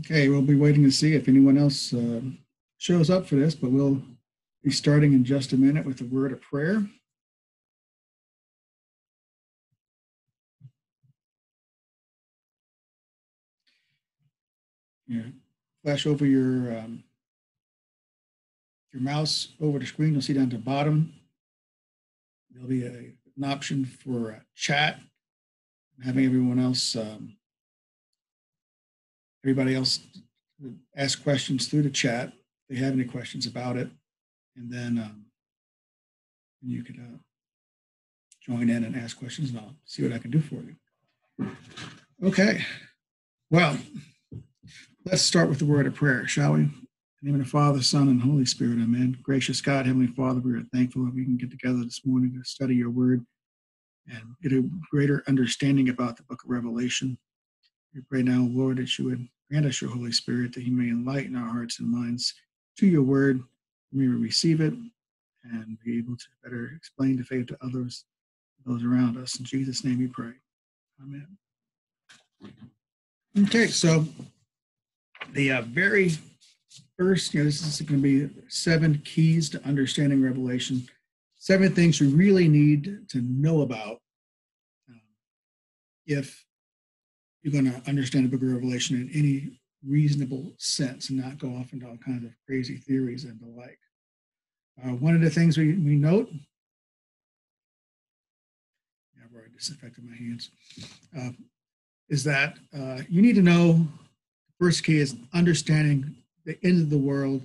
Okay, we'll be waiting to see if anyone else uh, shows up for this, but we'll be starting in just a minute with a word of prayer. Yeah, flash over your um, your mouse over the screen. You'll see down at the bottom. There'll be a, an option for chat. Having everyone else, um, everybody else, ask questions through the chat. If they have any questions about it, and then um, you could uh, join in and ask questions, and I'll see what I can do for you. Okay. Well, let's start with the word of prayer, shall we? In the name of the Father, Son, and Holy Spirit, amen. Gracious God, Heavenly Father, we are thankful that we can get together this morning to study your word and get a greater understanding about the book of Revelation. We pray now, Lord, that you would grant us your Holy Spirit that he may enlighten our hearts and minds to your word. We may receive it and be able to better explain the faith to others, those around us. In Jesus' name we pray. Amen. Okay, so the uh, very first, you know, this is going to be seven keys to understanding Revelation, seven things you really need to know about um, if you're going to understand the book of Revelation in any reasonable sense and not go off into all kinds of crazy theories and the like. Uh, one of the things we, we note, I've already disinfected my hands, uh, is that uh, you need to know the First key is understanding the end of the world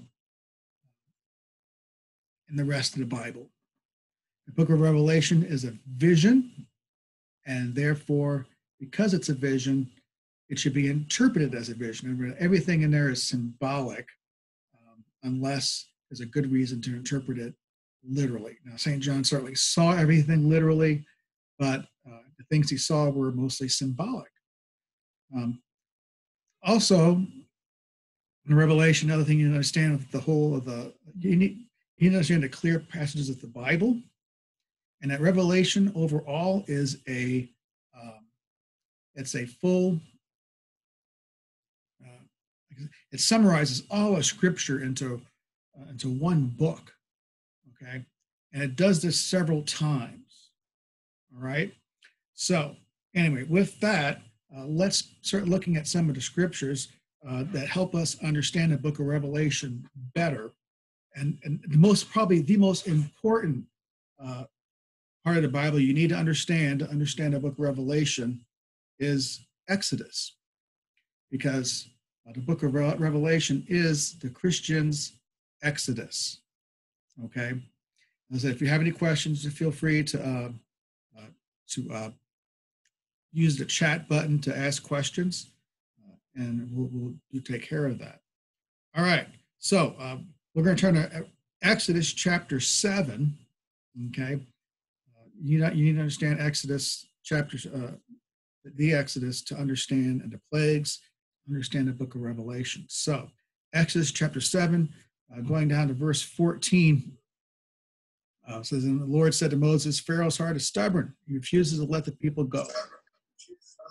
and the rest of the Bible. The book of Revelation is a vision, and therefore, because it's a vision, it should be interpreted as a vision. Everything in there is symbolic, um, unless there's a good reason to interpret it literally. Now, St. John certainly saw everything literally, but uh, the things he saw were mostly symbolic. Um, also, in Revelation, another thing you understand of the whole of the you need you understand the clear passages of the Bible, and that Revelation overall is a it's a full. Uh, it summarizes all of Scripture into uh, into one book, okay, and it does this several times. All right, so anyway, with that, uh, let's start looking at some of the scriptures uh, that help us understand the book of Revelation better. And, and the most, probably the most important uh, part of the Bible you need to understand to understand the book of Revelation is Exodus. Because uh, the book of Re- Revelation is the Christian's Exodus. Okay? As if you have any questions, feel free to, uh, uh, to use the chat button to ask questions, uh, and we'll, we'll take care of that. All right, so uh, we're going to turn to Exodus chapter 7. Okay, uh, you, know, you need to understand Exodus chapter, uh, the Exodus to understand and the plagues, understand the book of Revelation. So, Exodus chapter 7, uh, going down to verse 14. Uh, says, and the Lord said to Moses, Pharaoh's heart is stubborn. He refuses to let the people go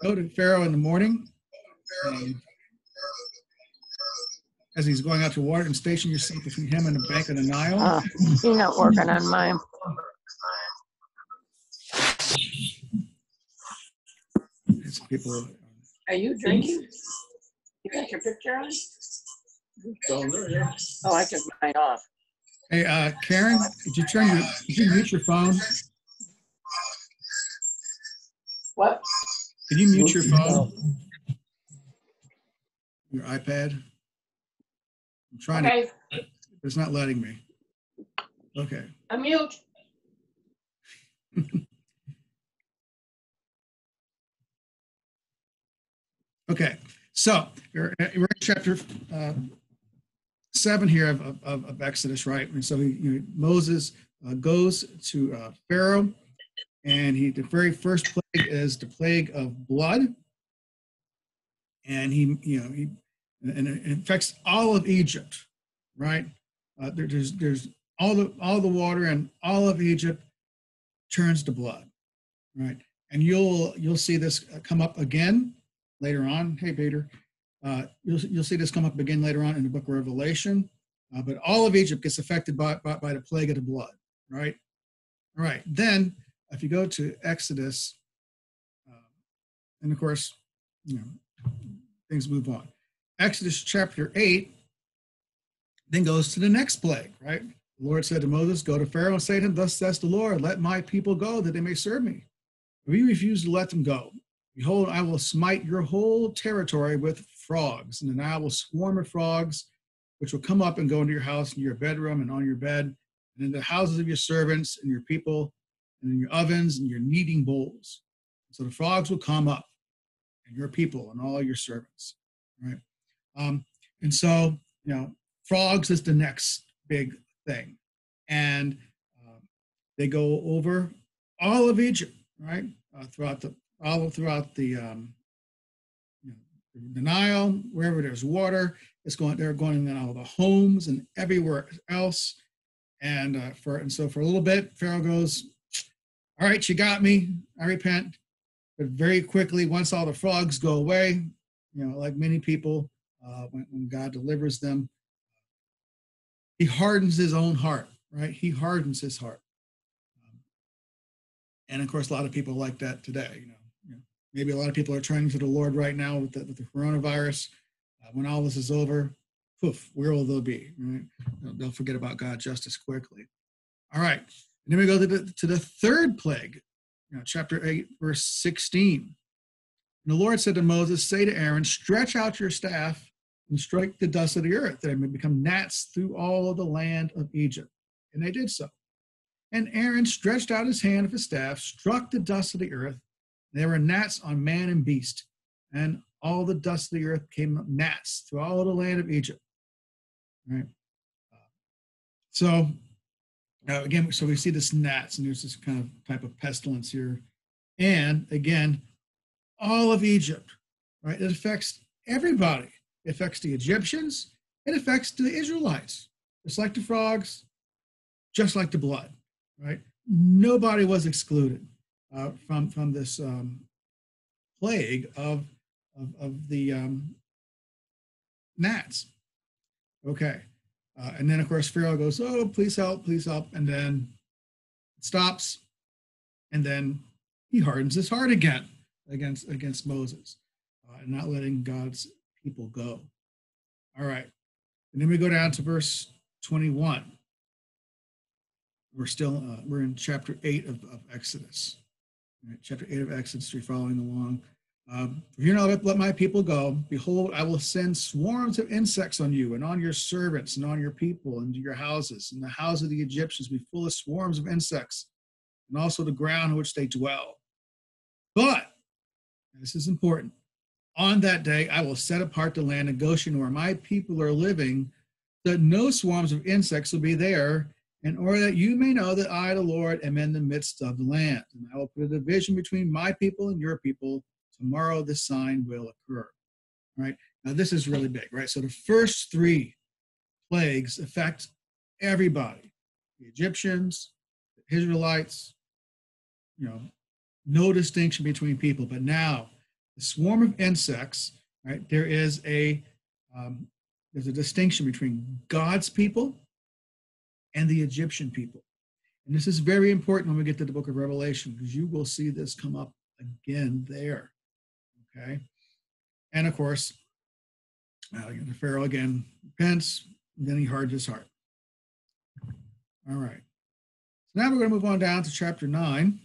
go to Pharaoh in the morning. Um, as he's going out to water and station yourself between him and the bank of the Nile. Uh, you're not working on mine. It's people. Are you drinking? You got your picture on? Oh, I took mine off. Hey, uh, Karen, did you turn your, did you mute your phone? What? Can you mute your phone? Your iPad? I'm trying to, Okay, it's not letting me. Okay. I'm mute. Okay, so we're we're in chapter uh, seven here of, of, of Exodus, right? And so he, you know, Moses uh, goes to uh, Pharaoh, and he the very first plague is the plague of blood, and he you know he and it infects all of Egypt, right? Uh, there, there's there's all the all the water and all of Egypt turns to blood, right? And you'll you'll see this come up again later on. Hey, Peter, uh, you'll, you'll see this come up again later on in the book of Revelation. Uh, but all of Egypt gets affected by, by, by the plague of the blood, right? All right. Then, if you go to Exodus, uh, and of course, you know, things move on. Exodus chapter 8 then goes to the next plague, right? The Lord said to Moses, Go to Pharaoh and say to him, Thus says the Lord, let my people go that they may serve me. You refuse to let them go, behold, I will smite your whole territory with frogs, and then I will swarm of frogs, which will come up and go into your house and your bedroom and on your bed, and in the houses of your servants and your people, and in your ovens and your kneading bowls. So the frogs will come up, and your people and all your servants, right? Um, and so, you know, frogs is the next big thing. And um, they go over all of Egypt, right? Uh, throughout the all throughout the um, you know, the Nile, wherever there's water, it's going. They're going in all the homes and everywhere else. And uh, for and so for a little bit, Pharaoh goes, "All right, you got me. I repent." But very quickly, once all the frogs go away, you know, like many people, uh, when, when God delivers them, he hardens his own heart, right? He hardens his heart. And of course, a lot of people like that today. You know, maybe a lot of people are turning to the Lord right now with the, with the coronavirus. Uh, when all this is over, poof, where will they be? Right? They'll, forget about God just as quickly. All right. And then we go to the, to the third plague, you know, chapter 8, verse 16. And the Lord said to Moses, Say to Aaron, stretch out your staff and strike the dust of the earth, that it may become gnats through all of the land of Egypt. And they did so. And Aaron stretched out his hand of his staff, struck the dust of the earth. There were gnats on man and beast, and all the dust of the earth came up gnats through all the land of Egypt. Right. So uh, again, so we see this gnats, and there's this kind of type of pestilence here, and again, all of Egypt. Right. It affects everybody. It affects the Egyptians. It affects the Israelites, just like the frogs, just like the blood, right? Nobody was excluded uh, from, from this um, plague of, of, of the um, gnats. Okay. Uh, and then, of course, Pharaoh goes, Oh, please help, please help. And then stops. And then he hardens his heart again against, against Moses, uh, not letting God's people go. All right. And then we go down to verse 21. We're still, uh, we're in chapter 8 of, of Exodus. Right, chapter 8 of Exodus, you're following along. Um, you know, let my people go. Behold, I will send swarms of insects on you and on your servants and on your people and your houses. And the house of the Egyptians be full of swarms of insects and also the ground in which they dwell. But, this is important, on that day, I will set apart the land of Goshen where my people are living, that no swarms of insects will be there, in order that you may know that I, the Lord, am in the midst of the land. And I will put a division between my people and your people. Tomorrow, this sign will occur. Right Now, this is really big, right? So the first three plagues affect everybody the Egyptians, the Israelites, you know, no distinction between people. But now, the swarm of insects, right, there is a um, there's a distinction between God's people and the Egyptian people. And this is very important when we get to the book of Revelation because you will see this come up again there. Okay. And of course, uh, the Pharaoh again repents, then he hardens his heart. All right. So now we're going to move on down to chapter 9.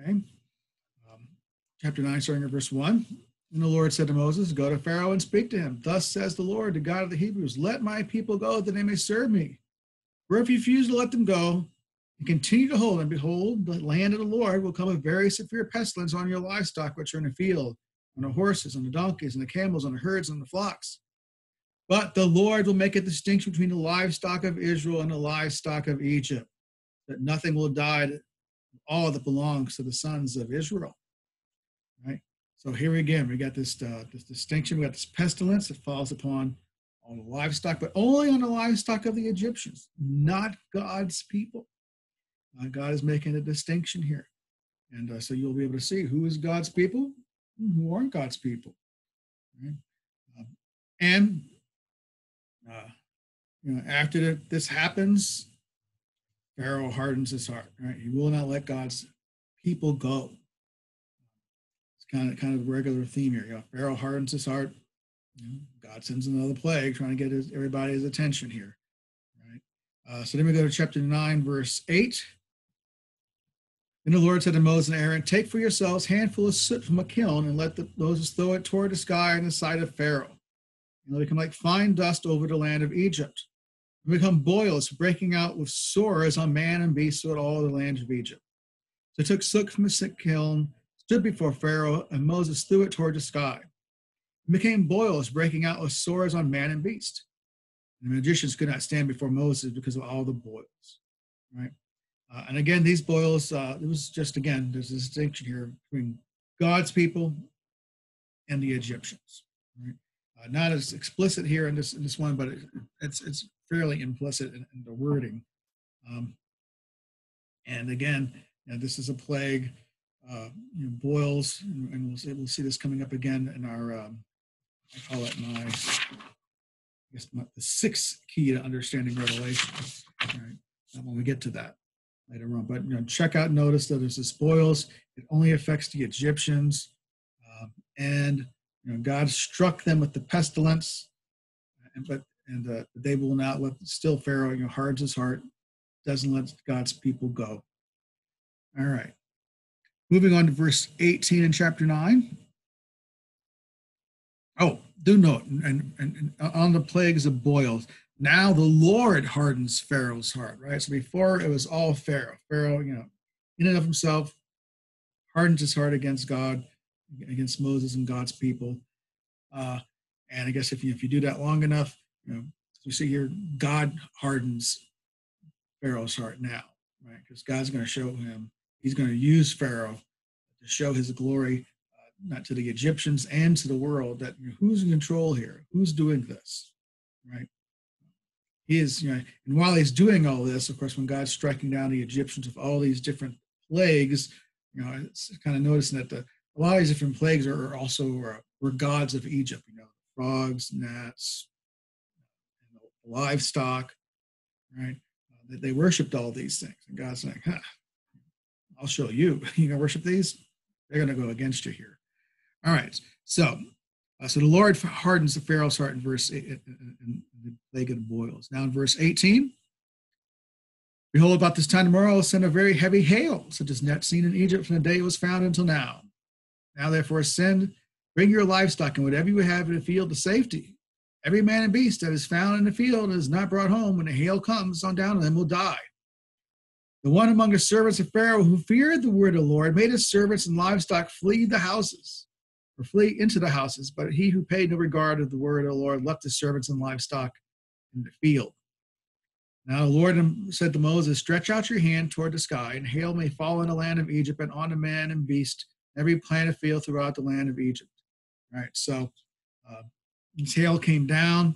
Okay chapter 9, starting at verse 1. And the Lord said to Moses, Go to Pharaoh and speak to him. Thus says the Lord, the God of the Hebrews, Let my people go that they may serve me. For if you refuse to let them go and continue to hold them, behold, the land of the Lord will come a very severe pestilence on your livestock which are in the field, on the horses, on the donkeys, and the camels, on the herds, and the flocks. But the Lord will make a distinction between the livestock of Israel and the livestock of Egypt, that nothing will die, all that belongs to the sons of Israel. So here again, we got this, uh, this distinction. We got this pestilence that falls upon all the livestock, but only on the livestock of the Egyptians, not God's people. Uh, God is making a distinction here. And uh, so you'll be able to see who is God's people and who aren't God's people. Right? Um, and uh, you know, after the, this happens, Pharaoh hardens his heart. Right? He will not let God's people go. Kind of kind of regular theme here. You know, Pharaoh hardens his heart. You know, God sends another plague, trying to get his, everybody's attention here. Right. Uh, so then we go to chapter nine, verse eight. Then the Lord said to Moses and Aaron, Take for yourselves handful of soot from a kiln and let the, Moses throw it toward the sky in the sight of Pharaoh. And it become like fine dust over the land of Egypt. And become boils breaking out with sores on man and beast throughout all the land of Egypt. So he took soot from the kiln, stood before Pharaoh, and Moses threw it toward the sky. It became boils breaking out with sores on man and beast. And the magicians could not stand before Moses because of all the boils. Right? Uh, and again, these boils, uh, it was just, again, there's a distinction here between God's people and the Egyptians. Right? Uh, not as explicit here in this, in this one, but it, it's, it's fairly implicit in, in the wording. Um, and again, you know, this is a plague, uh, you know, boils, and we'll see, we'll see this coming up again in our, um, I call it my, I guess my, the sixth key to understanding Revelation. Right? when we get to that later on. But you know, check out notice that there's the spoils. It only affects the Egyptians, um, and you know, God struck them with the pestilence, and but and uh, they will not let still Pharaoh you know hardens his heart, doesn't let God's people go. All right, moving on to verse 18 in chapter 9. Oh, do note, and, and, and on the plagues of boils, now the Lord hardens Pharaoh's heart, right? So before it was all Pharaoh. Pharaoh, you know, in and of himself, hardens his heart against God, against Moses and God's people. Uh, and I guess if you if you do that long enough, you know, you see here, God hardens Pharaoh's heart now, right? Because God's going to show him, he's going to use Pharaoh to show his glory, uh, not to the Egyptians and to the world, that you know, who's in control here? Who's doing this, right? he is, you know, and while he's doing all this, of course, when God's striking down the Egyptians with all these different plagues, you know, it's kind of noticing that the, a lot of these different plagues are also uh, were gods of Egypt, you know, frogs, gnats, livestock, right? Uh, that they worshipped all these things. And God's like, huh, I'll show you. You gonna worship these? They're gonna go against you here. All right. So uh, so the Lord hardens the Pharaoh's heart in verse in, in, the plague boils. Now in verse 18, behold, about this time tomorrow I'll send a very heavy hail, such as not seen in Egypt from the day it was found until now. Now therefore send, bring your livestock and whatever you have in the field to safety. Every man and beast that is found in the field and is not brought home when the hail comes on down to them will die. The one among the servants of Pharaoh who feared the word of the Lord made his servants and livestock flee the houses or flee into the houses. But he who paid no regard to the word of the Lord left his servants and livestock in the field. Now the Lord said to Moses, Stretch out your hand toward the sky, and hail may fall in the land of Egypt and on the man and beast, every plant of field throughout the land of Egypt. All right, so uh, this hail came down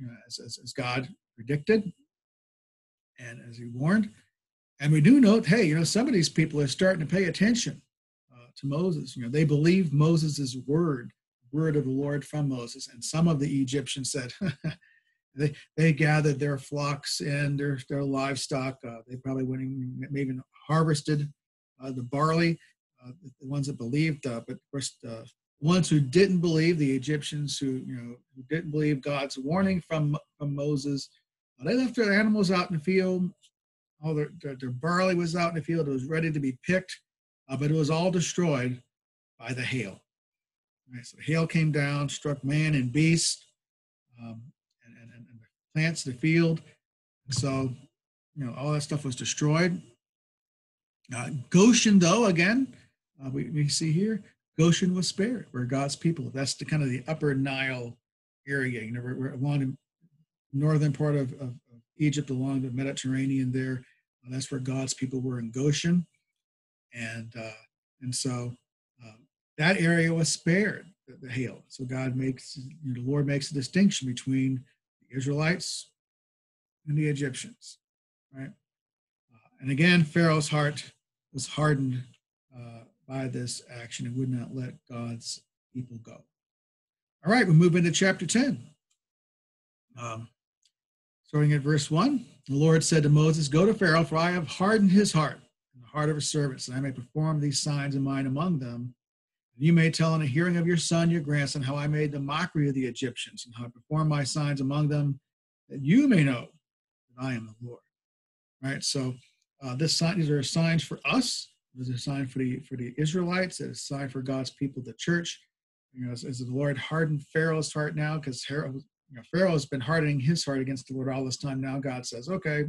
uh, as, as, as God predicted and as he warned. And we do note, hey, you know, some of these people are starting to pay attention to Moses. You know, they believe Moses' word, word of the Lord from Moses. And some of the Egyptians said, they, they gathered their flocks and their, their livestock. Uh, they probably went and maybe harvested uh, the barley, uh, the ones that believed. Uh, but of course, the ones who didn't believe, the Egyptians who, you know, who didn't believe God's warning from, from Moses, uh, they left their animals out in the field. All their, their, their barley was out in the field. It was ready to be picked uh, but it was all destroyed by the hail. Right, so hail came down, struck man and beast, um, and, and, and, the plants, the field. So, you know, all that stuff was destroyed. Uh, Goshen, though, again, uh, we, we see here, Goshen was spared. We're God's people. That's the kind of the upper Nile area. You know, we're, we're northern part of, of Egypt, along the Mediterranean there. Uh, that's where God's people were in Goshen and uh, and so um, that area was spared the, the hail. So God makes you know, the Lord makes a distinction between the Israelites and the Egyptians, right? Uh, and again, Pharaoh's heart was hardened uh, by this action and would not let God's people go. All right, we move into chapter 10. Um, starting at verse 1, the Lord said to Moses, Go to Pharaoh, for I have hardened his heart and the heart of his servants, that I may perform these signs of mine among them. And you may tell in the hearing of your son, your grandson, how I made the mockery of the Egyptians and how I performed my signs among them, that you may know that I am the Lord. Right? So uh, this sign, these are signs for us. This is a sign for the for the Israelites. It's a sign for God's people, the church. You know, as, as the Lord hardened Pharaoh's heart now, because Pharaoh, you know, Pharaoh has been hardening his heart against the Lord all this time. Now God says, "Okay,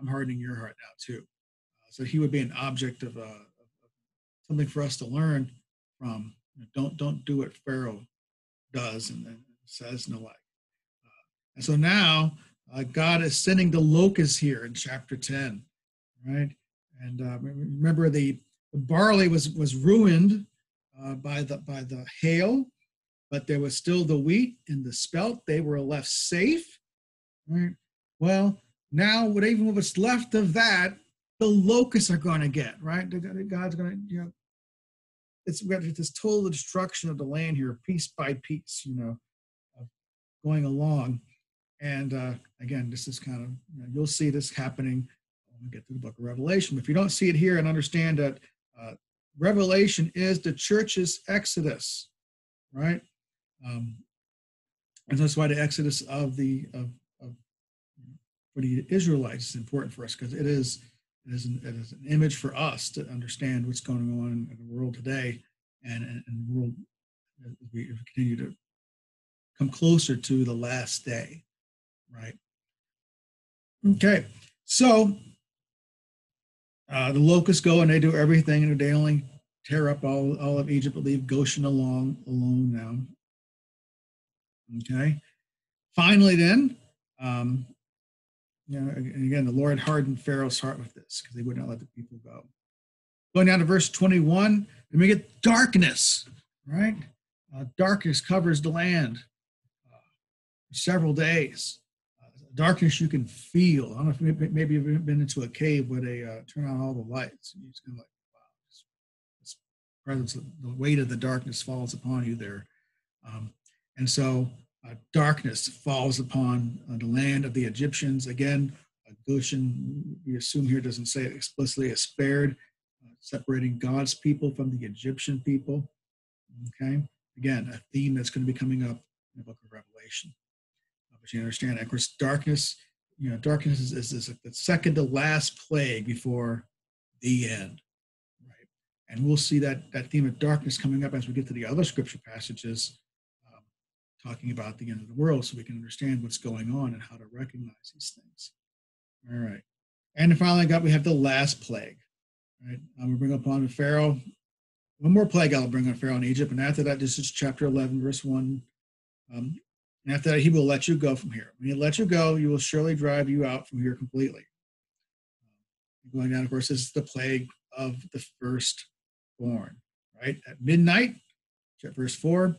I'm hardening your heart now too." Uh, so he would be an object of, uh, of, something for us to learn from. You know, don't don't do what Pharaoh does and, and says and the like. Uh, and so now uh, God is sending the locusts here in chapter 10, right? And uh, remember the, the barley was was ruined uh, by the by the hail, but there was still the wheat and the spelt. They were left safe. Right? Well, now what even what's left of that, the locusts are going to get right. God's going to you know. It's we got this total destruction of the land here, piece by piece. You know, going along, and uh, again, this is kind of you know, you'll see this happening when we get to the book of Revelation. If you don't see it here and understand that uh, Revelation is the church's exodus, right? Um, and that's why the exodus of the of, of for the Israelites is important for us because it is it is, an, it is an image for us to understand what's going on in the world today and, and, world as we continue to come closer to the last day, right? Okay, so uh, the locusts go and they do everything, and they only tear up all, all of Egypt, but leave Goshen along alone now. Okay. Finally, then, um, you know, again, the Lord hardened Pharaoh's heart with this because they would not let the people go. Going down to verse 21, then we get darkness, right? Uh, darkness covers the land uh, for several days darkness you can feel. I don't know if maybe, maybe you've been into a cave where they uh, turn on all the lights. And you're just kind of like, wow, this, presence, the weight of the darkness falls upon you there. Um, and so uh, darkness falls upon uh, the land of the Egyptians. Again, Goshen, we assume here doesn't say it explicitly, is spared, uh, separating God's people from the Egyptian people. Okay, again, a theme that's going to be coming up in the book of Revelation but you understand, of course, darkness, you know, darkness is, is, is the second to last plague before the end, right? And we'll see that that theme of darkness coming up as we get to the other scripture passages talking about the end of the world, so we can understand what's going on and how to recognize these things. All right, and finally, got we have the last plague, right? Um, we bring upon the Pharaoh. One more plague I'll bring on Pharaoh in Egypt, and after that, this is chapter 11, verse 1. Um, and after that, he will let you go from here. When he lets you go, he will surely drive you out from here completely. Going down, of course, this is the plague of the firstborn, right? At midnight, verse 4,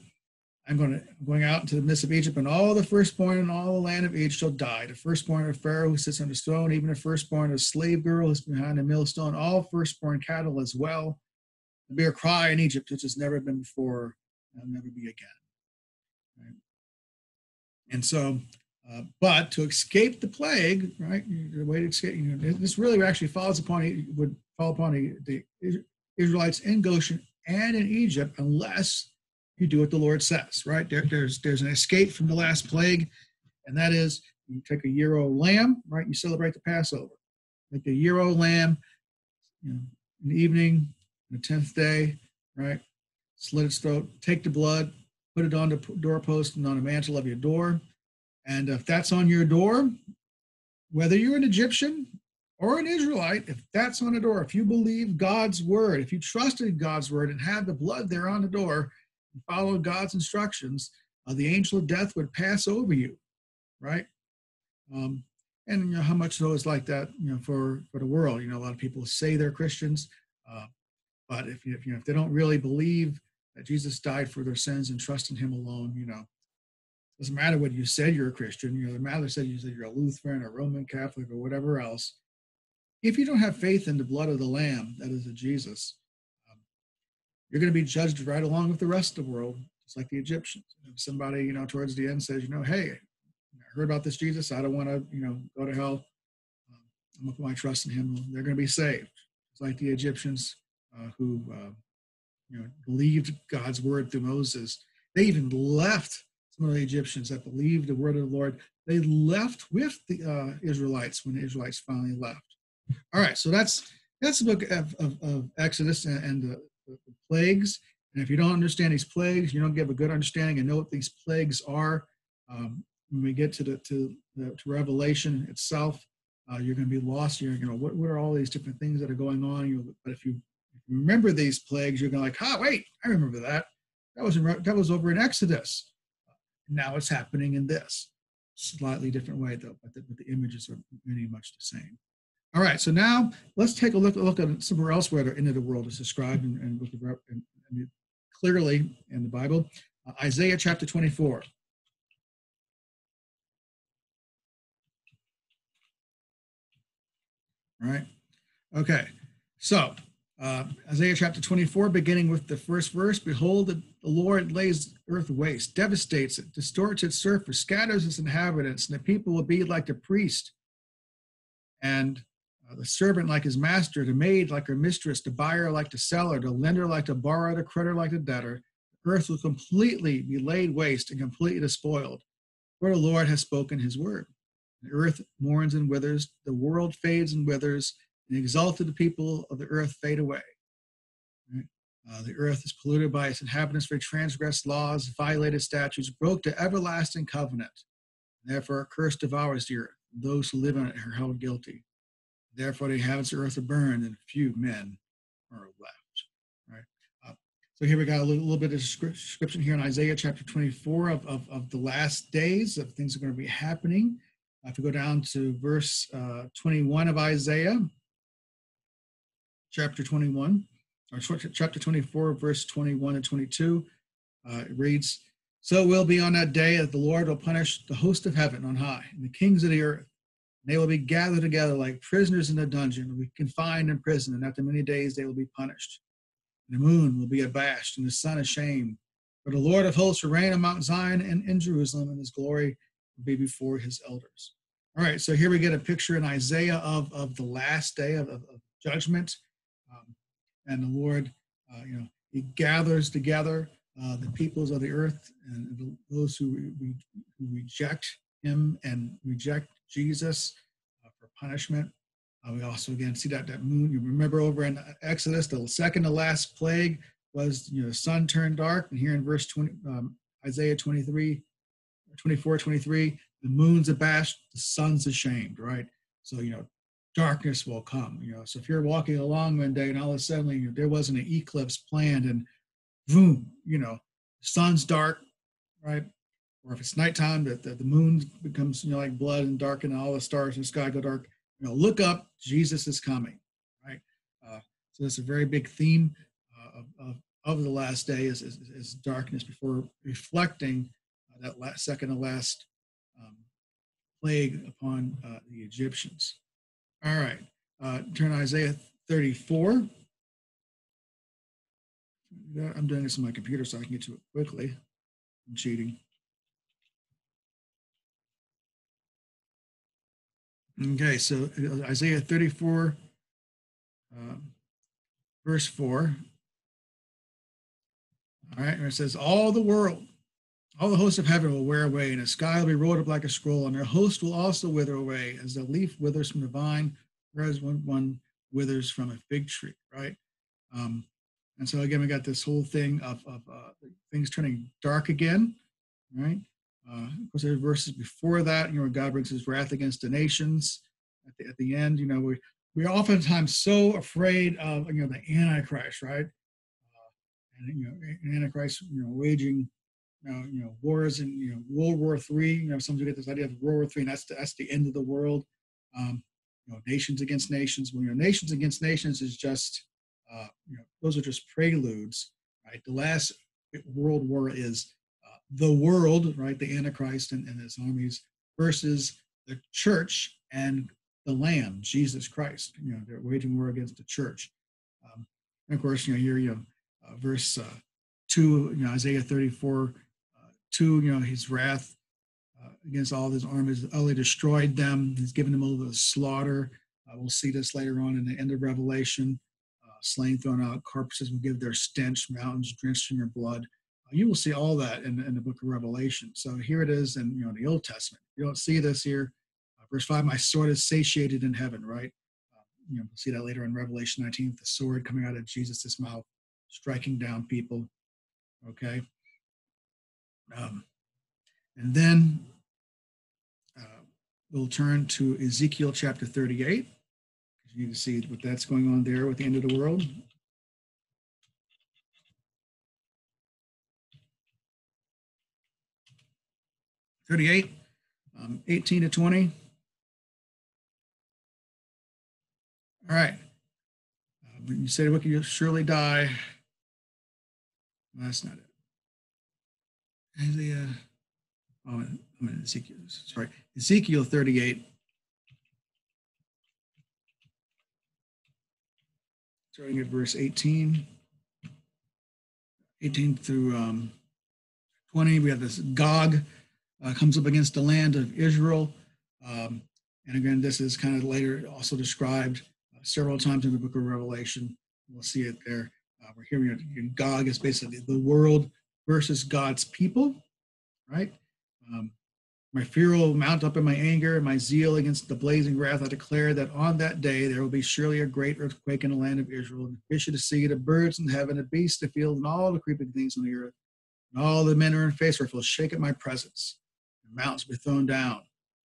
I'm going, to, going out into the midst of Egypt, and all the firstborn in all the land of Egypt shall die. The firstborn of Pharaoh who sits on his throne, even the firstborn of a slave girl who's behind the millstone, all firstborn cattle as well. There'll be a cry in Egypt which has never been before, and never be again. Right? And so, uh, but to escape the plague, right? The way to escape, you know, this really actually falls upon would fall upon the Israelites in Goshen and in Egypt, unless you do what the Lord says, right? There, there's there's an escape from the last plague, and that is you take a year old lamb, right? You celebrate the Passover. Make a year old lamb, you know, in the evening, the tenth day, right? Slit its throat, take the blood, put it on the doorpost and on the mantle of your door. And if that's on your door, whether you're an Egyptian or an Israelite, if that's on the door, if you believe God's word, if you trusted God's word and had the blood there on the door and followed God's instructions, uh, the angel of death would pass over you, right? Um, and you know how much though is like that, you know, for for the world. You know, a lot of people say they're Christians, uh, but if you, if you know if they don't really believe that Jesus died for their sins and trust in him alone, you know. Doesn't matter what you said you're a Christian, you know, the matter said you said you're a Lutheran or Roman Catholic or whatever else. If you don't have faith in the blood of the Lamb, that is Jesus, you're going to be judged right along with the rest of the world, It's like the Egyptians. If somebody, you know, towards the end says, you know, hey, I heard about this Jesus. I don't want to, you know, go to hell. Um, I'm going to put my trust in him. They're going to be saved. It's like the Egyptians uh, who, uh, you know, believed God's word through Moses. They even left some of the Egyptians that believed the word of the Lord. They left with the uh, Israelites when the Israelites finally left. All right, so that's that's the book of, of, of Exodus and, and the, plagues. And if you don't understand these plagues, you don't give a good understanding and know what these plagues are. Um, when we get to the to, the, to Revelation itself, uh, you're going to be lost. You're you know what, what are all these different things that are going on? You, but if you, remember these plagues, you're going to like, ah, wait, I remember that. That was in, that was over in Exodus. Now it's happening in this slightly different way though, but the, but the images are pretty much the same. All right, so now let's take a look, a look at somewhere else where the end of the world is described and, and, and, and clearly in the Bible. Uh, Isaiah chapter 24. All right, okay, so uh, Isaiah chapter 24, beginning with the first verse Behold, the, Lord lays earth waste, devastates it, distorts its surface, scatters its inhabitants, and the people will be like the priest, and the servant like his master, the maid like her mistress, the buyer like the seller, the lender like the borrower, the creditor like the debtor. The earth will completely be laid waste and completely despoiled, for the Lord has spoken his word. The earth mourns and withers, the world fades and withers and exalted people of the earth fade away. Right? Uh, the earth is polluted by its inhabitants for transgressed laws, violated statutes, broke the everlasting covenant. Therefore, a curse devours the earth. Those who live on it are held guilty. Therefore, the inhabitants of the earth are burned, and few men are left. Right. Uh, so here we got a little, little, bit of description here in Isaiah chapter 24 of, of, of the last days of things that are going to be happening. Uh, if we go down to verse uh, 21 of Isaiah, chapter 21, or chapter 24, verse 21 and 22. Uh, it reads, So it will be on that day that the Lord will punish the host of heaven on high and the kings of the earth. They will be gathered together like prisoners in a dungeon, will be confined in prison, and after many days they will be punished. And the moon will be abashed, and the sun ashamed. For the Lord of hosts will reign on Mount Zion and in Jerusalem, and his glory will be before his elders. All right, so here we get a picture in Isaiah of, of the last day of, of, of judgment um, and the Lord, uh, you know, He gathers together uh, the peoples of the earth and those who, re- who reject Him and reject Jesus uh, for punishment. Uh, we also again see that that moon. You remember over in Exodus, the second to last plague was you know the sun turned dark, and here in verse 20, um, Isaiah 23, 24, 23, the moon's abashed, the sun's ashamed, right? So you know darkness will come. You know, so if you're walking along one day and all of a sudden you know, there wasn't an eclipse planned and boom, you know, sun's dark, right? Or if it's nighttime, that the, the, moon becomes you know like blood and dark, and all the stars in the sky go dark. You know, look up, Jesus is coming, right? Uh, so that's a very big theme uh, of, of, the last day is, is, is darkness before reflecting uh, that last, second to last um, plague upon uh, the Egyptians. All right. Uh, turn Isaiah 34. I'm doing this on my computer so I can get to it quickly. I'm cheating. Okay, so uh, Isaiah 34, uh, verse 4. All right, and it says, All the world, all the hosts of heaven will wear away, and the sky will be rolled up like a scroll, and their host will also wither away, as the leaf withers from the vine, whereas one, one withers from a fig tree, right? Um, and so again, we got this whole thing of, of uh, things turning dark again, right? Uh, of course, there are verses before that, you know, God brings his wrath against the nations. At the, at the end, you know, we, we're oftentimes so afraid of, you know, the Antichrist, right? Uh, and, you know, Antichrist, you know, waging, you know, you know, wars and, you know, World War Three, you know, some people get this idea of World War Three, and that's the, that's the end of the world. Um, you know, nations against nations. When you know, nations against nations is just, uh, you know, those are just preludes, right? The last world war is uh, the world, right? The Antichrist and, and his armies versus the church and the Lamb, Jesus Christ. You know, they're waging war against the church. Um, and of course, you know, here, you know, uh, verse uh, two, you know, Isaiah 34, uh, two, you know, his wrath uh, against all his armies, utterly destroyed them. He's given them over to slaughter. Uh, we'll see this later on in the end of Revelation. Uh, slain, thrown out, corpses will give their stench, mountains drenched in your blood. You will see all that in, in the book of Revelation. So here it is in you know the Old Testament. You don't see this here. Uh, verse five: My sword is satiated in heaven. Right. Uh, you know, we'll see that later in Revelation 19. The sword coming out of Jesus' mouth, striking down people. Okay. Um, and then uh, we'll turn to Ezekiel chapter 38. You can see what that's going on there with the end of the world. Thirty-eight, um, eighteen to twenty. All right. Uh, when you say the wicked, you'll surely die. That's not it. Isaiah. Oh, I'm in Ezekiel. Sorry, Ezekiel 38. starting at verse 18, 18 through um, 20. We have this Gog uh, comes up against the land of Israel. Um, and again, this is kind of later also described uh, several times in the book of Revelation. We'll see it there. Uh, we're hearing it. Gog is basically the world versus God's people, right? Um, my fear will mount up in my anger and my zeal against the blazing wrath. I declare that on that day there will be surely a great earthquake in the land of Israel, and the fish of the sea, the birds in heaven, the beasts of the field, and all the creeping things on the earth. And all the men who are in face earth will shake at my presence. Mountains will be thrown down,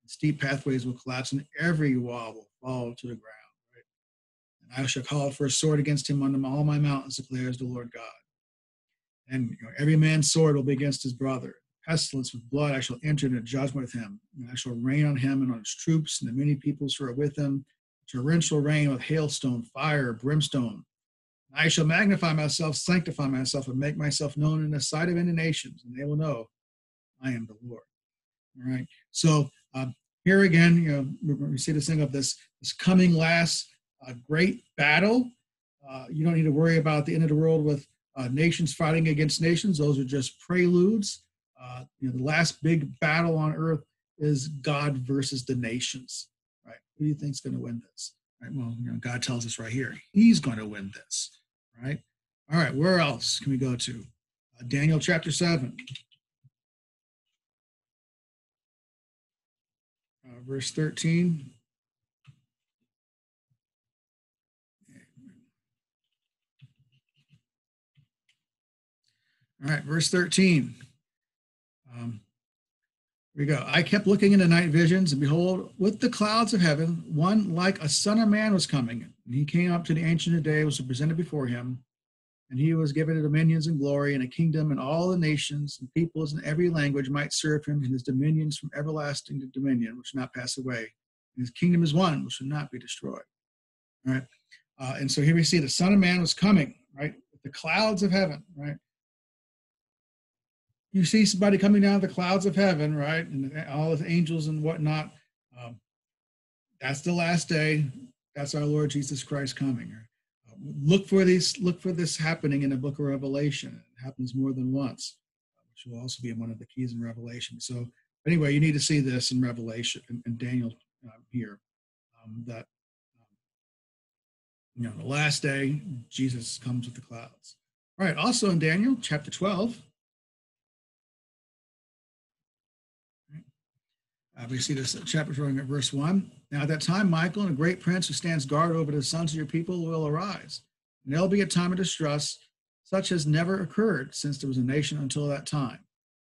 and steep pathways will collapse, and every wall will fall to the ground. Right? And I shall call for a sword against him on all my mountains, declares the Lord God. And you know, every man's sword will be against his brother pestilence with blood, I shall enter into judgment with him. And I shall rain on him and on his troops and the many peoples who are with him. Torrential rain with hailstone, fire, brimstone. I shall magnify myself, sanctify myself, and make myself known in the sight of many nations, and they will know I am the Lord. All right. So uh, here again, you know, we see this thing of this this coming last uh, great battle. Uh, you don't need to worry about the end of the world with uh, nations fighting against nations. Those are just preludes. Uh, you know, the last big battle on earth is God versus the nations, right? Who do you think's going to win this? Right. Well, you know, God tells us right here, He's going to win this, right? All right. Where else can we go to? Uh, Daniel chapter seven, uh, verse thirteen. All right, verse 13. Um, we go. I kept looking into night visions, and behold, with the clouds of heaven, one like a son of man was coming. And he came up to the Ancient of Days, was presented before him. And he was given dominions and glory and a kingdom, and all the nations and peoples in every language might serve him, and his dominions from everlasting to dominion, which not pass away. And his kingdom is one, which will not be destroyed. All right. Uh, and so here we see the Son of Man was coming, right? With the clouds of heaven, right? you see somebody coming down the clouds of heaven, right? And all the angels and whatnot. Um, that's the last day. That's our Lord Jesus Christ coming. Uh, look for these. Look for this happening in the Book of Revelation. It happens more than once, which will also be one of the keys in Revelation. So anyway, you need to see this in Revelation and Daniel uh, here. Um, that um, you know, the last day, Jesus comes with the clouds. All right. Also in Daniel chapter twelve. right, uh, we see this chapter starting at verse 1. Now, at that time, Michael and a great prince who stands guard over the sons of your people will arise. And there'll be a time of distress such as never occurred since there was a nation until that time.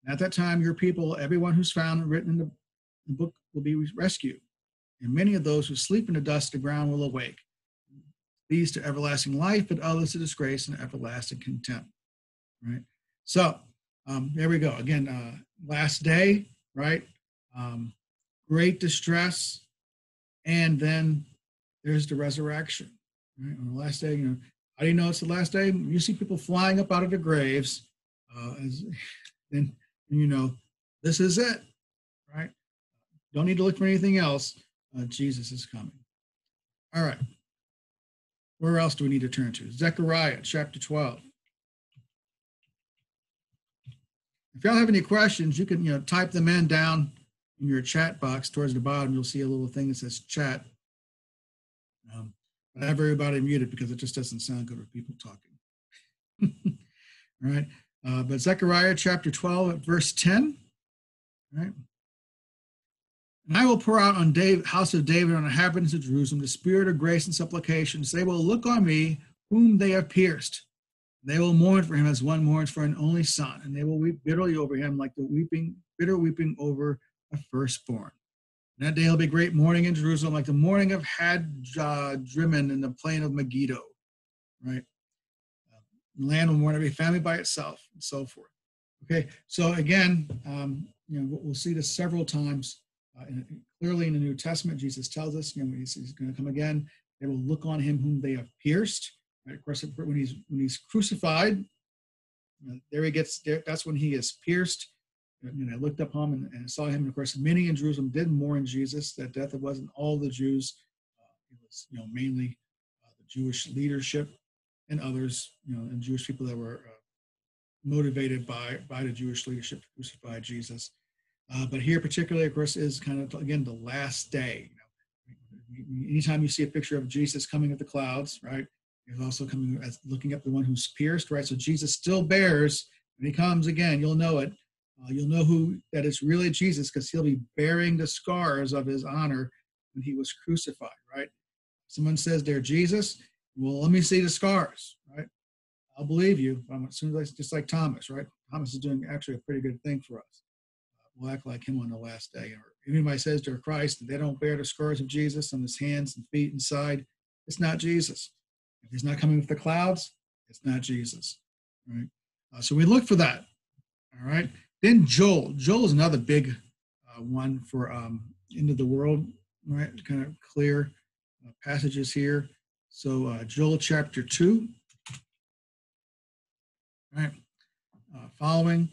And at that time, your people, everyone who's found and written in the, the book, will be rescued. And many of those who sleep in the dust of the ground will awake. These to everlasting life, but others to disgrace and everlasting contempt. Right? So, um, there we go. Again, uh, last day, right? um, great distress, and then there's the resurrection. Right? On the last day, you know, how do you know it's the last day? You see people flying up out of their graves, uh, then you know this is it, right? Don't need to look for anything else. Uh, Jesus is coming. All right. Where else do we need to turn to? Zechariah chapter 12. If y'all have any questions, you can, you know, type them in down in your chat box towards the bottom. You'll see a little thing that says chat. Um, I have everybody muted because it just doesn't sound good with people talking. All right. Uh, but Zechariah chapter 12 at verse 10. All right. And I will pour out on David, house of David, on the inhabitants of Jerusalem, the spirit of grace and supplications. They will look on me, whom they have pierced. They will mourn for him as one mourns for an only son, and they will weep bitterly over him like the weeping, bitter weeping over a firstborn. And that day will be great mourning in Jerusalem, like the mourning of Hadrimmon in the plain of Megiddo, right? Land will mourn every family by itself, and so forth. Okay, so again, um, you know, we'll see this several times. Uh, in, clearly in the New Testament, Jesus tells us, you know, he's, he's going to come again. They will look on him whom they have pierced. Right? Of course, when he's when he's crucified, you know, there he gets. There, that's when he is pierced. And I looked upon him and, and saw him. And of course, many in Jerusalem did mourn Jesus. That death it wasn't all the Jews. Uh, it was you know mainly uh, the Jewish leadership and others, you know, and Jewish people that were uh, motivated by by the Jewish leadership to crucify Jesus. Uh, but here, particularly, of course, is kind of again the last day. You know, anytime you see a picture of Jesus coming at the clouds, right? He's also coming as looking up the one who's pierced, right? So Jesus still bears when he comes again. You'll know it. Uh, you'll know who that is really Jesus because he'll be bearing the scars of his honor when he was crucified, right? Someone says they're Jesus. Well, let me see the scars, right? I'll believe you. I'm as soon as I, just like Thomas, right? Thomas is doing actually a pretty good thing for us. Uh, we'll act like him on the last day. Or if anybody says they're Christ that they don't bear the scars of Jesus on his hands and feet and side, it's not Jesus. If he's not coming with the clouds, it's not Jesus. Right? Uh, so we look for that. All right. Then Joel. Joel is another big uh, one for um, end of the world. Right. Kind of clear uh, passages here. So uh, Joel chapter two. right? Uh, following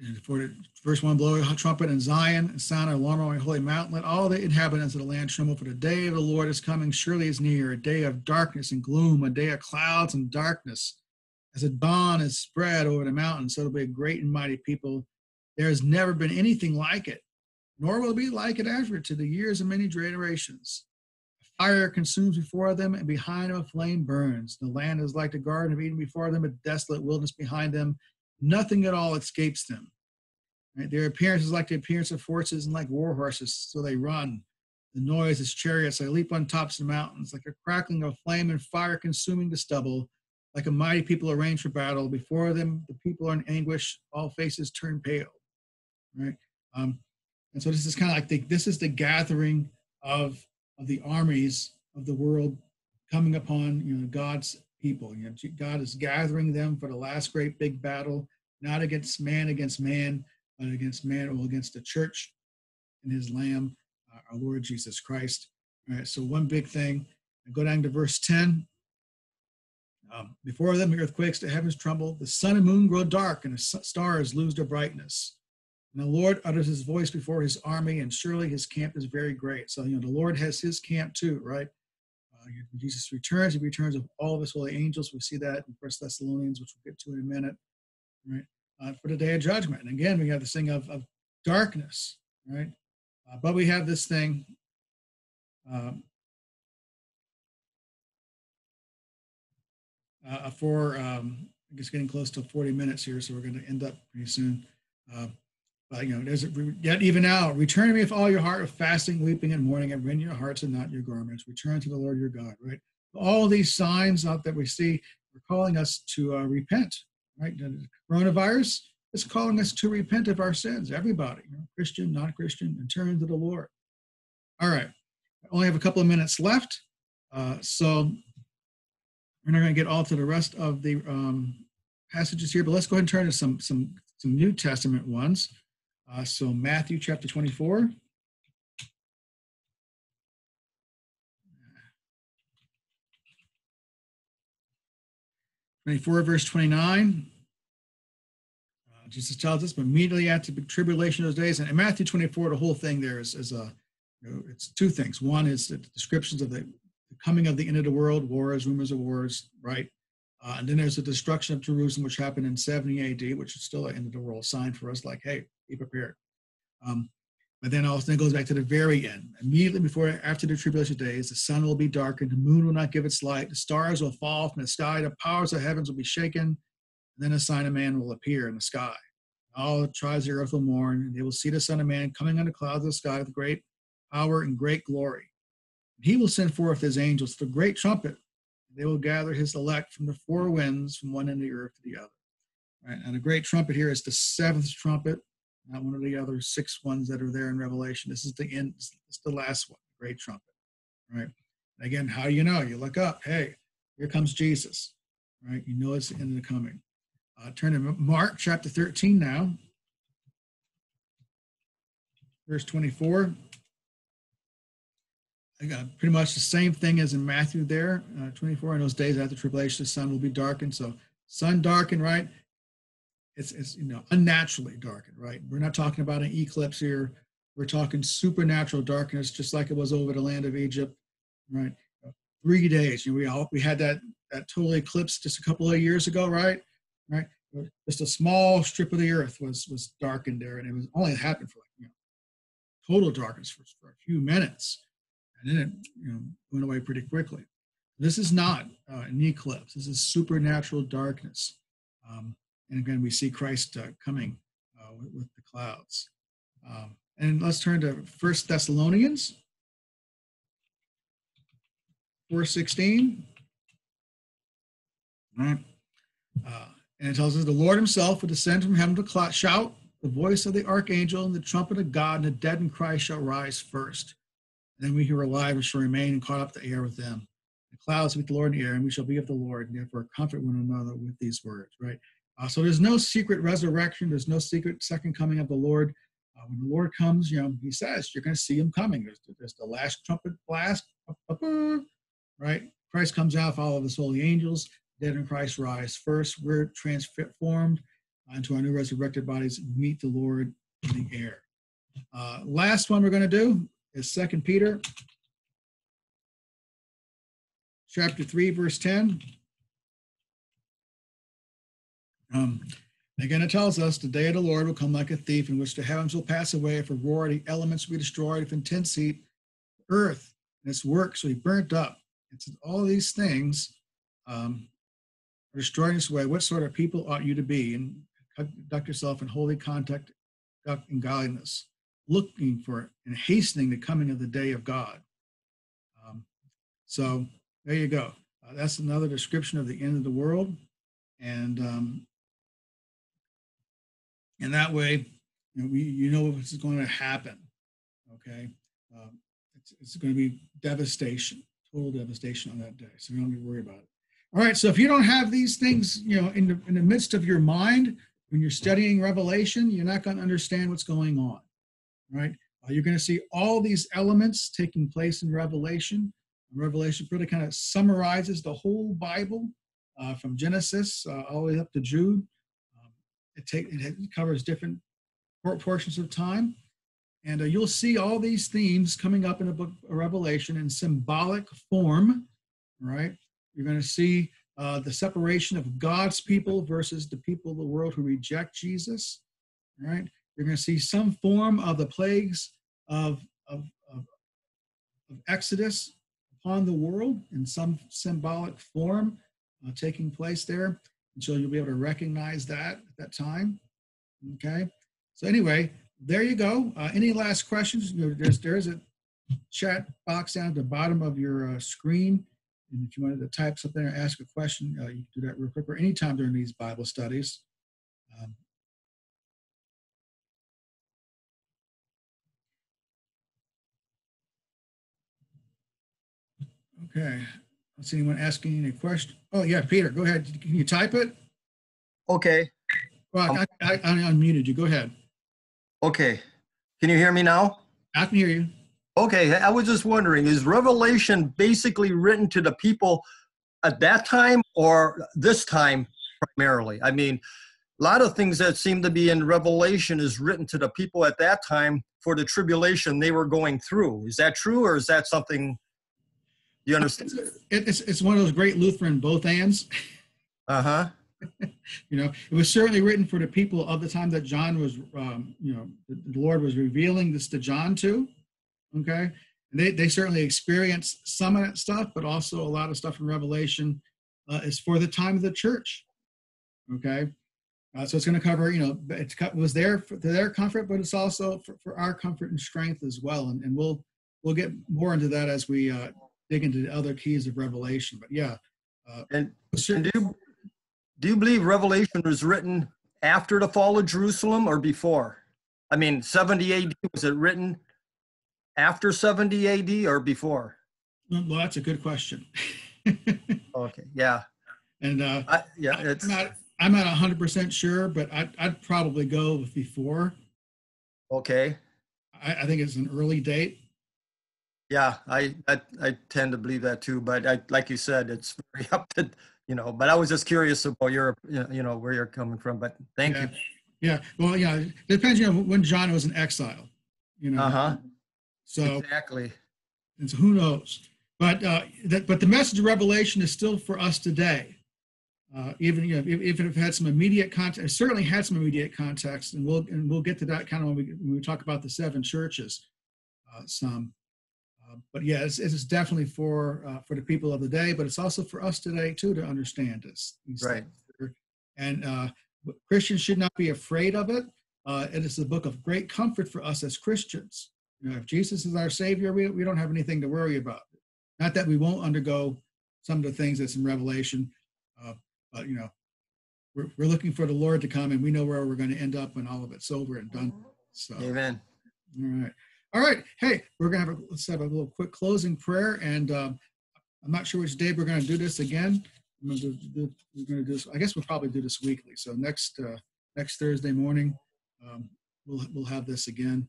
and for the first one, blow a trumpet in Zion, and sound an alarm on my holy mountain. Let all the inhabitants of the land tremble, for the day of the Lord is coming. Surely is near, a day of darkness and gloom, a day of clouds and darkness. As a dawn is spread over the mountains, so it'll be a great and mighty people. There has never been anything like it, nor will it be like it after to the years of many generations. A fire consumes before them, and behind them a flame burns. The land is like the Garden of Eden before them, a desolate wilderness behind them Nothing at all escapes them. Right? Their appearance is like the appearance of horses and like war horses, so they run. The noise is chariots. They leap on tops of the mountains, like a crackling of flame and fire consuming the stubble, like a mighty people arranged for battle. Before them, the people are in anguish. All faces turn pale. Right? Um, and so this is kind of like the, this is the gathering of of the armies of the world coming upon you know God's people. You know, God is gathering them for the last great big battle, not against man against man, but against man or against the church and his lamb, uh, our Lord Jesus Christ. All right, so one big thing. I go down to verse 10. Um, before them, the earthquakes, the heavens tremble, the sun and moon grow dark, and the stars lose their brightness. And the Lord utters his voice before his army, and surely his camp is very great. So, you know, the Lord has his camp too, right? when Jesus returns, he returns with all of his holy angels. We see that in First Thessalonians, which we'll get to in a minute, right? Uh, for the day of judgment. And again, we have this thing of, of darkness, right? Uh, but we have this thing um, uh, for, um, I guess, getting close to 40 minutes here, so we're going to end up pretty soon. Uh, but you know, there's a, yet even now, return to me with all your heart, of fasting, weeping, and mourning, and rend your hearts and not your garments. Return to the Lord your God. Right. All these signs out that we see are calling us to uh, repent. Right. The coronavirus is calling us to repent of our sins. Everybody, you know, Christian, non-Christian, and turn to the Lord. All right. I only have a couple of minutes left, uh, so we're not going to get all to the rest of the um, passages here, but let's go ahead and turn to some some some New Testament ones. Uh, so Matthew chapter 24. Twenty-four, verse twenty-nine. Uh, Jesus tells us, but immediately after the tribulation of those days, and in Matthew twenty-four, the whole thing there is, is a, you know, it's two things. One is the descriptions of the, the coming of the end of the world, wars, rumors of wars, right? Uh, and then there's the destruction of Jerusalem, which happened in 70 AD, which is still an end of the world sign for us, like, hey, be prepared. Um, but then also then goes back to the very end. Immediately before, after the tribulation days, the sun will be darkened, the moon will not give its light, the stars will fall from the sky, the powers of heavens will be shaken, and then a sign of man will appear in the sky. All the tribes of the earth will mourn, and they will see the Son of Man coming on the clouds of the sky with great power and great glory. He will send forth his angels with a great trumpet. They will gather his elect from the four winds, from one end of the earth to the other. Right? And a great trumpet here is the seventh trumpet not one of the other six ones that are there in Revelation. This is the end, it's the last one, the great trumpet, right? And again, how do you know? You look up, hey, here comes Jesus, right? You know it's the end of the coming. Uh, turn to Mark chapter 13 now, verse 24. I got pretty much the same thing as in Matthew there, uh, 24. In those days after tribulation, the sun will be darkened. So, sun darkened, right? it's, it's you know unnaturally darkened, right? We're not talking about an eclipse here. We're talking supernatural darkness, just like it was over the land of Egypt, right? Three days. You know, we all we had that that total eclipse just a couple of years ago, right? Right. Just a small strip of the earth was was darkened there, and it was only happened for like you know total darkness for, for a few minutes, and then it you know went away pretty quickly. This is not uh, an eclipse. This is supernatural darkness. Um, and again, we see Christ uh, coming uh, with, with, the clouds. Um, and let's turn to First Thessalonians 4.16. All right. Uh, and it tells us, the Lord himself will descend from heaven to shout, the voice of the archangel and the trumpet of God, and the dead in Christ shall rise first. And then we who are alive shall remain and caught up to air with them. The clouds with the Lord in the air, and we shall be of the Lord, and therefore comfort one another with these words, right? Uh, so there's no secret resurrection. There's no secret second coming of the Lord. Uh, when the Lord comes, you know, he says, you're going to see him coming. There's, there's the last trumpet blast, right? Christ comes out, followed his holy angels. Dead in Christ rise first. We're transformed into our new resurrected bodies, meet the Lord in the air. Uh, last one we're going to do is Second Peter chapter 3, verse 10. Um, again, it tells us the day of the Lord will come like a thief, in which the heavens will pass away, if a roar, the elements will be destroyed, if intense heat, earth and its works will be burnt up. It's all these things um, are destroyed this way. What sort of people ought you to be? And conduct yourself in holy conduct and godliness, looking for and hastening the coming of the day of God. Um, so there you go. Uh, that's another description of the end of the world. And um, and that way, you know, we, you know what's going to happen. Okay, um, it's, it's going to be devastation, total devastation on that day. So you don't need to worry about it. All right. So if you don't have these things, you know, in the in the midst of your mind when you're studying Revelation, you're not going to understand what's going on. Right? Uh, you're going to see all these elements taking place in Revelation. Revelation really kind of summarizes the whole Bible uh, from Genesis uh, all the way up to Jude. It, take, it covers different portions of time. And uh, you'll see all these themes coming up in the book of Revelation in symbolic form, right? You're going to see uh, the separation of God's people versus the people of the world who reject Jesus, right? You're going to see some form of the plagues of, of, of, of Exodus upon the world in some symbolic form uh, taking place there. And so you'll be able to recognize that at that time. Okay. So anyway, there you go. Uh, any last questions? There's, there's a chat box down at the bottom of your uh, screen. And if you wanted to type something or ask a question, uh, you can do that real quick or anytime during these Bible studies. Um, okay. See anyone asking any question. Oh yeah, Peter, go ahead. Can you type it? Okay. Well, I, I, I unmuted you. Go ahead. Okay. Can you hear me now? I can hear you. Okay. I was just wondering, is Revelation basically written to the people at that time or this time primarily? I mean, a lot of things that seem to be in Revelation is written to the people at that time for the tribulation they were going through. Is that true or is that something you understand? It's, it's, it's one of those great Lutheran both ands. Uh huh. You know, it was certainly written for the people of the time that John was, um, you know, the, Lord was revealing this to John to. Okay. And they, they certainly experienced some of that stuff, but also a lot of stuff in Revelation uh, is for the time of the church. Okay. Uh, so it's going to cover, you know, it was there for their comfort, but it's also for, for our comfort and strength as well. And, and we'll, we'll get more into that as we uh, dig into the other keys of Revelation. But yeah. Uh, And, and do you do you believe Revelation was written after the fall of Jerusalem or before? I mean, 70 AD was it written after 70 AD or before? well, that's a good question. Okay, yeah, and uh, I, yeah, it's I'm not, I'm not 100% sure, but I'd, I'd probably go with before. okay. I, I think it's an early date. Yeah, I, I I tend to believe that too, but I like you said, it's very up to you know. But I was just curious about your you know where you're coming from. But thank yeah. you. Yeah. Well, yeah, it depends, you know, when John was in exile, you know. Uh huh. So, Exactly. and so who knows? But uh, that, but the message of Revelation is still for us today. Uh, even you know, if, if it had some immediate context, it certainly had some immediate context, and we'll and we'll get to that kind of when we when we talk about the seven churches. Uh, some, uh, but yeah, it's, it's definitely for uh, for the people of the day, but it's also for us today too to understand this. Right. things. And uh, Christians should not be afraid of it. Uh, it is a book of great comfort for us as Christians. You know, if Jesus is our Savior, we, we don't have anything to worry about. Not that we won't undergo some of the things that's in Revelation, uh, but you know, we're, we're looking for the Lord to come, and we know where we're going to end up when all of it's over and done. So, Amen. right, all right. Hey, we're gonna have a let's have a little quick closing prayer, and um, I'm not sure which day we're going to do this again. I'm gonna do, do- we're to do this. I guess we'll probably do this weekly. So next uh, next Thursday morning, um, we'll we'll have this again,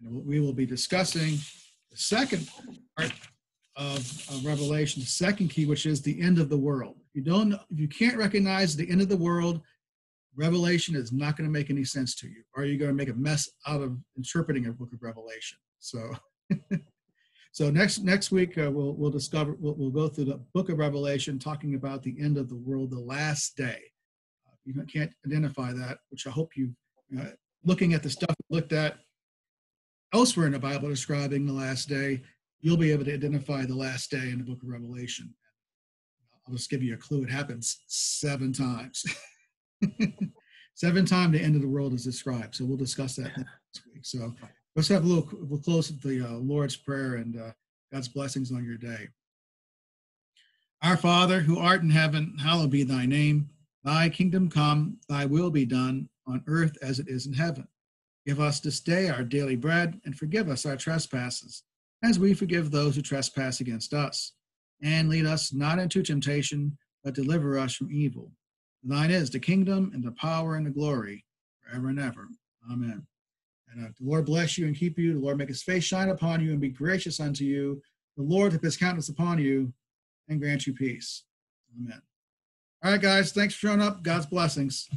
and we will be discussing the second part of, of Revelation, the second key, which is the end of the world. If you don't, if you can't recognize the end of the world, Revelation is not going to make any sense to you, or you're going to make a mess out of interpreting a book of Revelation. So, so next next week uh, we'll we'll discover we'll, we'll go through the book of Revelation, talking about the end of the world, the last day. Uh, you can't identify that, which I hope you, uh, looking at the stuff looked at elsewhere in the Bible describing the last day, you'll be able to identify the last day in the book of Revelation. I'll just give you a clue. It happens seven times. seven times the end of the world is described. So we'll discuss that next week. So let's have a little, we'll close with the uh, Lord's Prayer and uh, God's blessings on your day. Our Father, who art in heaven, hallowed be thy name. Thy kingdom come, thy will be done on earth as it is in heaven. Give us this day our daily bread and forgive us our trespasses as we forgive those who trespass against us. And lead us not into temptation, but deliver us from evil. Thine is the kingdom and the power and the glory forever and ever. Amen. And uh, the Lord bless you and keep you. The Lord make his face shine upon you and be gracious unto you. The Lord have his countenance upon you and grant you peace. Amen. All right, guys. Thanks for showing up. God's blessings.